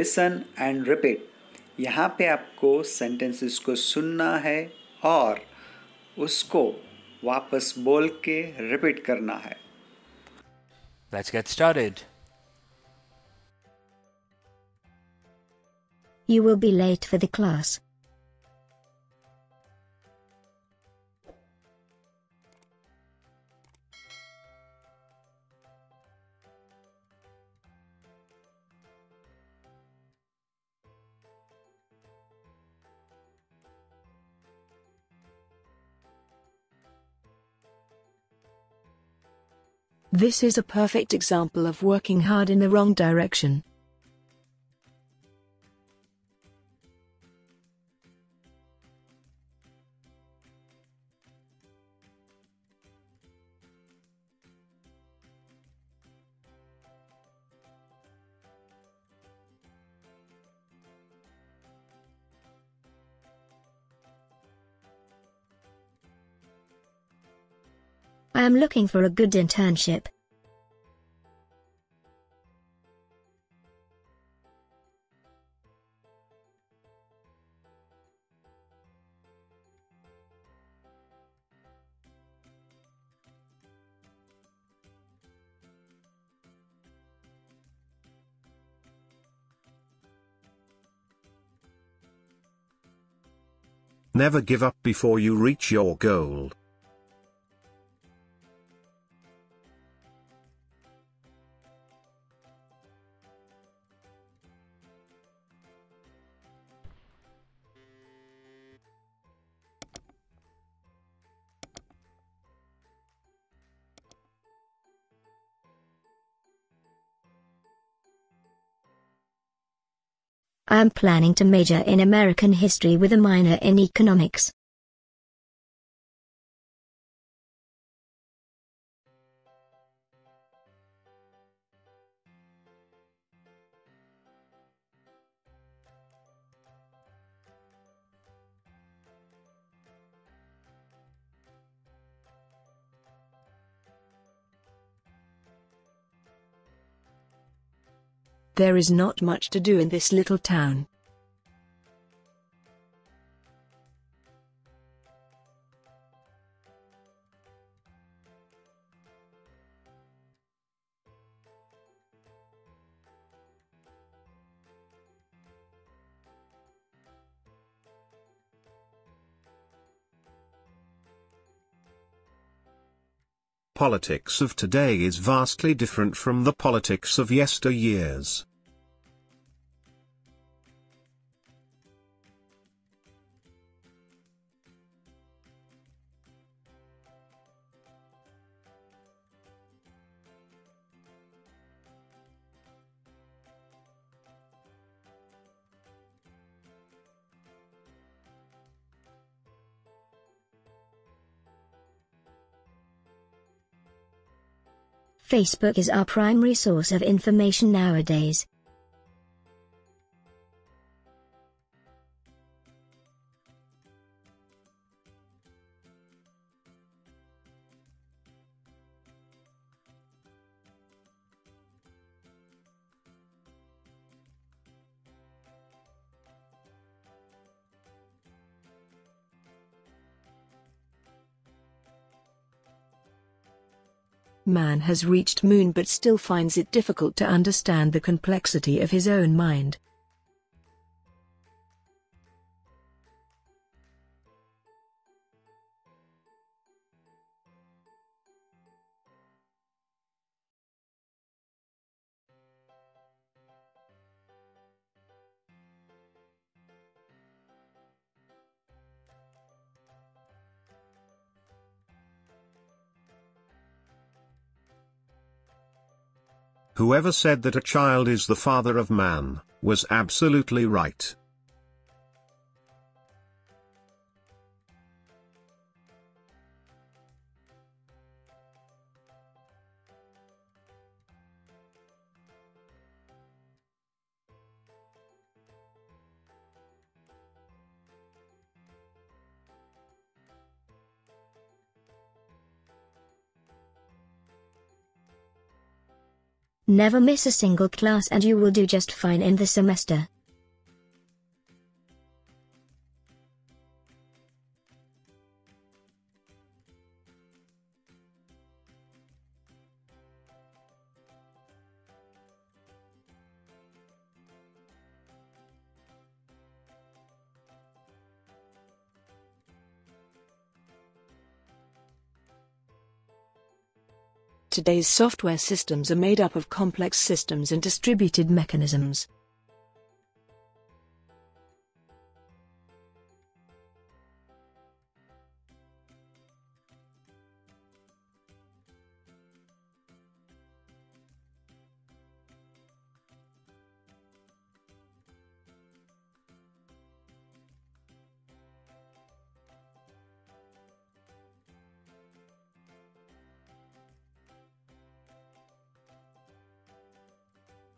Listen and repeat यहाँ पे आपको सेंटेंसेस को सुनना है और उसको वापस बोल के रिपीट करना है Let's get started. You will be late for the class. This is a perfect example of working hard in the wrong direction. I am looking for a good internship. Never give up before you reach your goal. I am planning to major in American history with a minor in economics. There is not much to do in this little town. Politics of today is vastly different from the politics of yesteryears. Facebook is our primary source of information nowadays. Man has reached moon but still finds it difficult to understand the complexity of his own mind. Whoever said that a child is the father of man, was absolutely right. Never miss a single class and you will do just fine in the semester. Today's software systems are made up of complex systems and distributed mechanisms.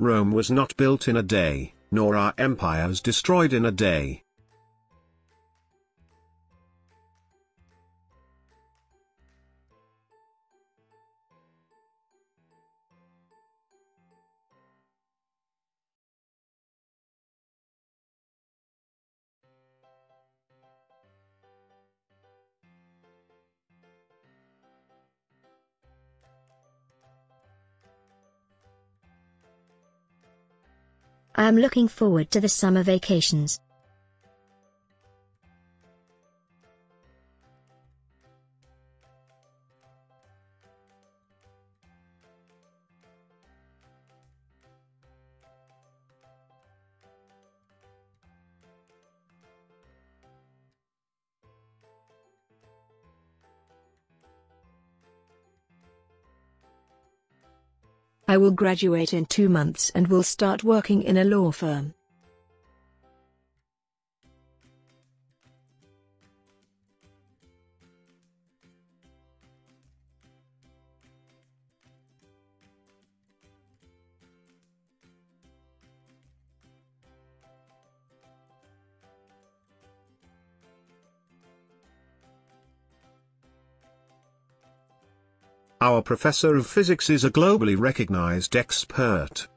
Rome was not built in a day, nor are empires destroyed in a day. I am looking forward to the summer vacations. I will graduate in two months and will start working in a law firm. Our professor of physics is a globally recognized expert.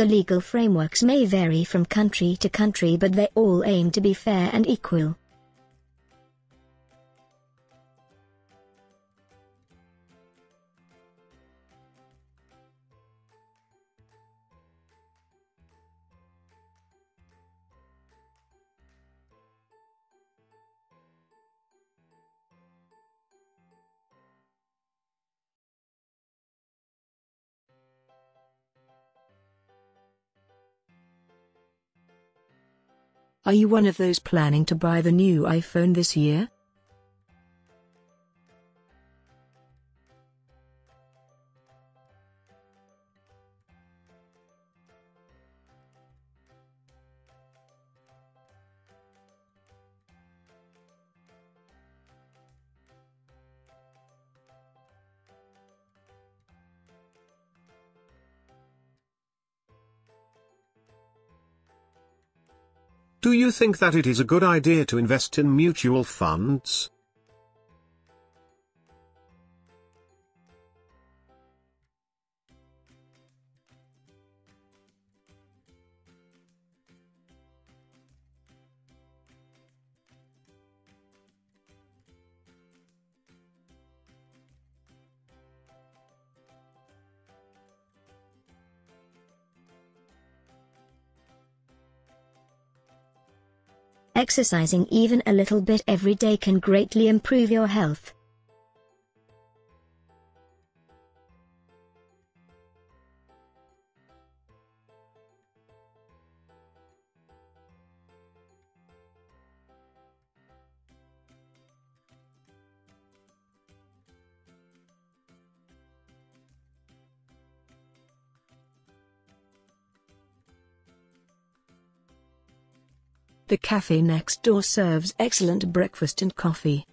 The legal frameworks may vary from country to country but they all aim to be fair and equal. Are you one of those planning to buy the new iPhone this year? Do you think that it is a good idea to invest in mutual funds? Exercising even a little bit every day can greatly improve your health. The cafe next door serves excellent breakfast and coffee.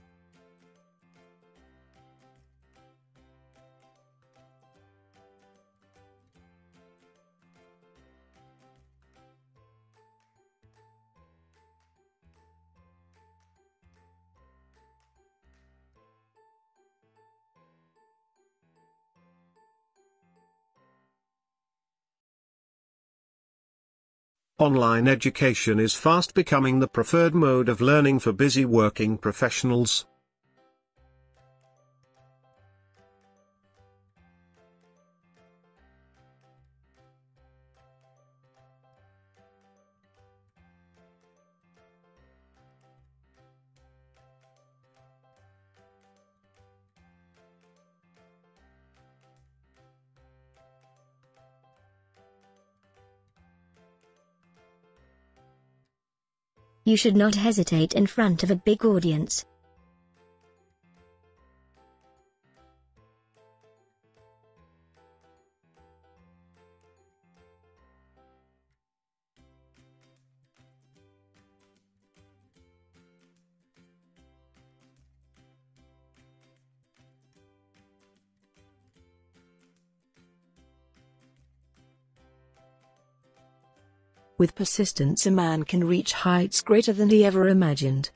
Online education is fast becoming the preferred mode of learning for busy working professionals. You should not hesitate in front of a big audience. With persistence, a man can reach heights greater than he ever imagined.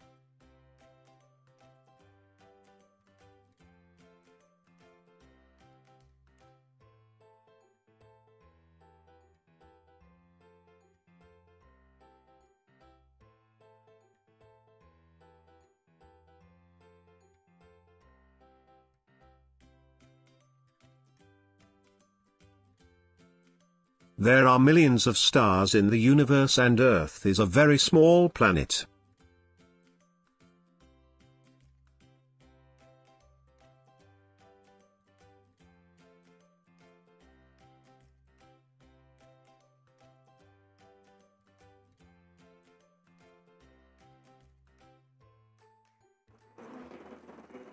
There are millions of stars in the universe and Earth is a very small planet.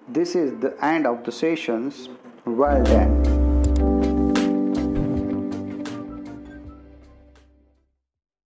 This is the end of the sessions. Well done.